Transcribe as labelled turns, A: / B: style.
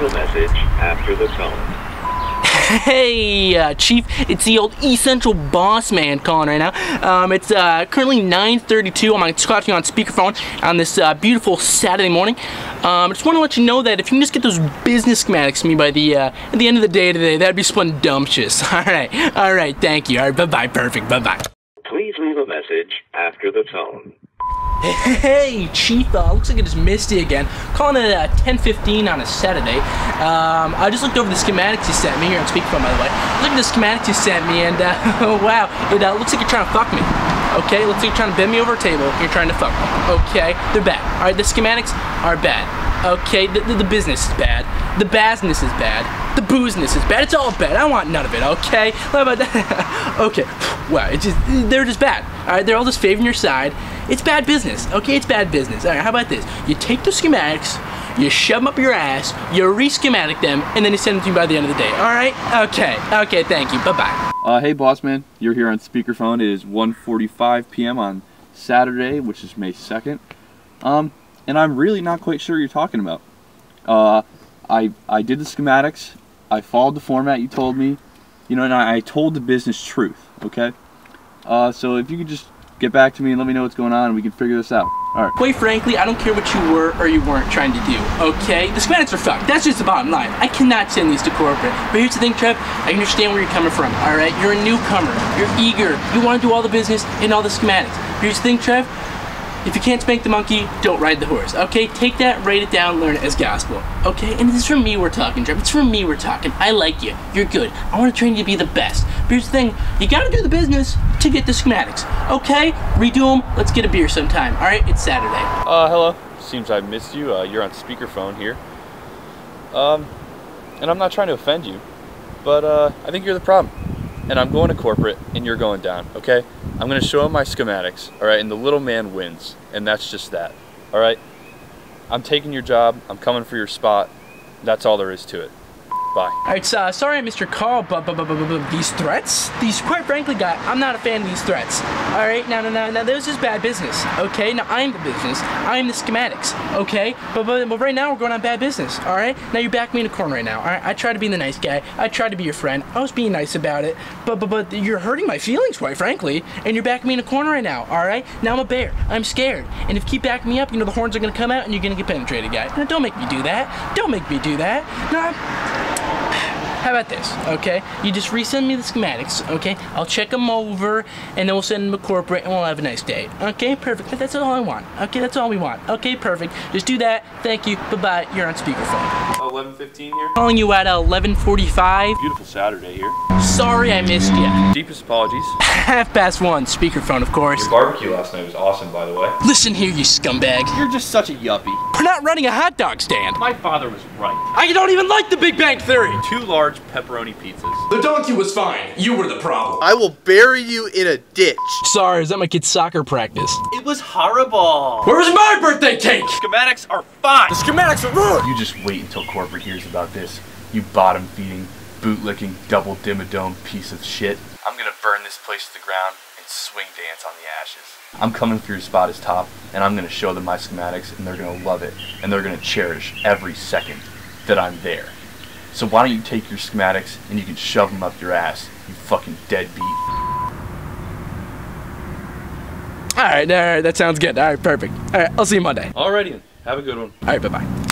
A: a message after the tone.
B: Hey, uh, Chief, it's the old Essential Boss Man calling right now. Um, it's uh, currently 9.32. I'm talking on speakerphone on this uh, beautiful Saturday morning. Um, I just want to let you know that if you can just get those business schematics to me by the uh, at the end of the day today, that'd be splendumptious. All right, all right, thank you. All right, bye-bye, perfect, bye-bye.
A: Please leave a message after the tone.
B: Hey, Chief, uh, looks like it is misty again. Calling it uh, 10.15 on a Saturday. Um, I just looked over the schematics you sent me here on speakerphone, by the way. Look at the schematics you sent me, and uh, wow, it uh, looks like you're trying to fuck me. Okay, looks like you're trying to bend me over a table. You're trying to fuck me. Okay, they're bad. All right, the schematics are bad. Okay, the, the, the business is bad. The business is bad. The boozeness is bad. It's all bad. I want none of it. Okay, How about that? okay, wow, it's just they're just bad. All right, they're all just favoring your side. It's bad business. Okay, it's bad business. All right, how about this? You take the schematics, you shove them up your ass, you re-schematic them, and then you send them to me by the end of the day. All right? Okay. Okay. Thank you. Bye bye.
C: Uh, hey, boss man, you're here on speakerphone. It is 1:45 p.m. on Saturday, which is May 2nd. Um, and I'm really not quite sure what you're talking about. Uh, I I did the schematics. I followed the format you told me. You know, and I, I told the business truth. Okay. Uh, so if you could just get back to me and let me know what's going on, and we can figure this out. All right.
B: Quite frankly, I don't care what you were or you weren't trying to do, okay? The schematics are fucked. That's just the bottom line. I cannot send these to corporate. But here's the thing, Trev. I understand where you're coming from, all right? You're a newcomer. You're eager. You want to do all the business and all the schematics. Here's the thing, Trev. If you can't spank the monkey, don't ride the horse. Okay, take that, write it down, learn it as gospel. Okay, and is for me we're talking, Trev. It's for me we're talking. I like you. You're good. I want to train you to be the best. But here's the thing, you gotta do the business to get the schematics. Okay, redo them. Let's get a beer sometime. All right, it's Saturday.
C: Uh, hello. Seems I missed you. Uh, you're on speakerphone here. Um, and I'm not trying to offend you, but uh, I think you're the problem. And I'm going to corporate, and you're going down. Okay? I'm gonna show him my schematics. All right, and the little man wins, and that's just that. All right. I'm taking your job. I'm coming for your spot. That's all there is to it. Bye.
B: All right, so, uh, sorry Mr. Carl, but, but, but, but, but these threats? These, quite frankly, guy, I'm not a fan of these threats. All right, now, now, now, now, this is bad business, okay? Now, I'm the business. I'm the schematics, okay? But, but, but right now, we're going on bad business, all right? Now, you back me in a corner right now, all right? I try to be the nice guy. I try to be your friend. I was being nice about it, but, but, but you're hurting my feelings, quite frankly, and you're backing me in a corner right now, all right? Now, I'm a bear. I'm scared. And if you keep backing me up, you know, the horns are going to come out and you're going to get penetrated, guy. Now, don't make me do that. Don't make me do that. No, how about this, okay? You just resend me the schematics, okay? I'll check them over, and then we'll send them to corporate, and we'll have a nice day. Okay, perfect. That's all I want. Okay, that's all we want. Okay, perfect. Just do that. Thank you. Bye-bye. You're on speakerphone.
C: 11:15 here.
B: Calling you at 11:45.
C: Beautiful Saturday here.
B: Sorry I missed you.
C: Deepest apologies.
B: Half past one. Speakerphone, of course.
C: Your barbecue last night was awesome, by the way.
B: Listen here, you scumbag.
C: You're just such a yuppie.
B: We're not running a hot dog stand.
C: My father was right.
B: I don't even like The Big Bang Theory.
C: Two large pepperoni pizzas.
D: The donkey was fine. You were the problem.
E: I will bury you in a ditch.
B: Sorry, is that my kid's soccer practice?
C: It was horrible.
D: Where was my birthday cake?
C: Schematics are fine.
D: The schematics are ruined.
F: You just wait until corporate hears about this. You bottom feeding, bootlicking, double dimmadome piece of shit. I'm gonna burn this place to the ground and swing dance on the ashes. I'm coming through your spot as top, and I'm gonna show them my schematics, and they're gonna love it, and they're gonna cherish every second that I'm there. So why don't you take your schematics and you can shove them up your ass, you fucking deadbeat.
B: All right, all right, that sounds good. All right, perfect. All right, I'll see you Monday.
C: Alrighty, have a good one.
B: All right, bye-bye.